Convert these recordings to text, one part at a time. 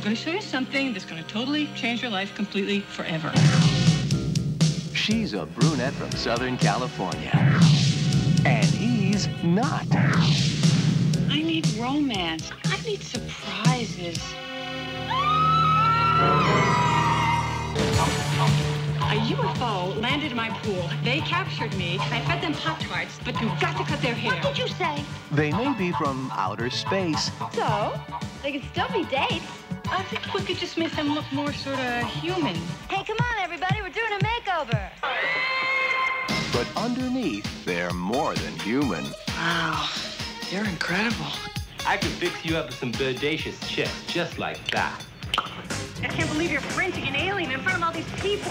I'm going to show you something that's going to totally change your life completely forever. She's a brunette from Southern California. And he's not. I need romance. I need surprises. A UFO landed in my pool. They captured me. I fed them Pop Tarts, but you've got to cut their hair. What did you say? They may be from outer space, So, they could still be dates. I think we could just make them look more sort of human. Hey, come on, everybody. We're doing a makeover. but underneath, they're more than human. Wow, you're incredible. I could fix you up with some bodacious chicks just like that. I can't believe you're renting an alien in front of all these people.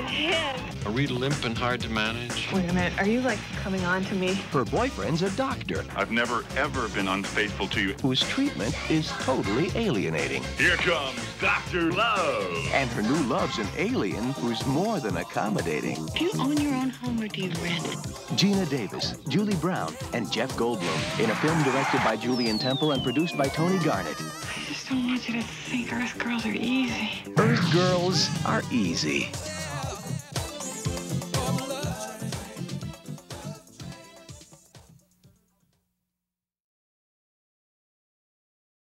Home him. Are we limp and hard to manage? Wait a minute, are you like coming on to me? Her boyfriend's a doctor I've never, ever been unfaithful to you. whose treatment is totally alienating. Here comes Dr. Love. And her new love's an alien who's more than accommodating. Do you own your own home or do you rent it? Geena Davis, Julie Brown, and Jeff Goldblum in a film directed by Julien Temple and produced by Tony Garnett. I just don't want you to think Earth girls are easy. Earth girls are easy.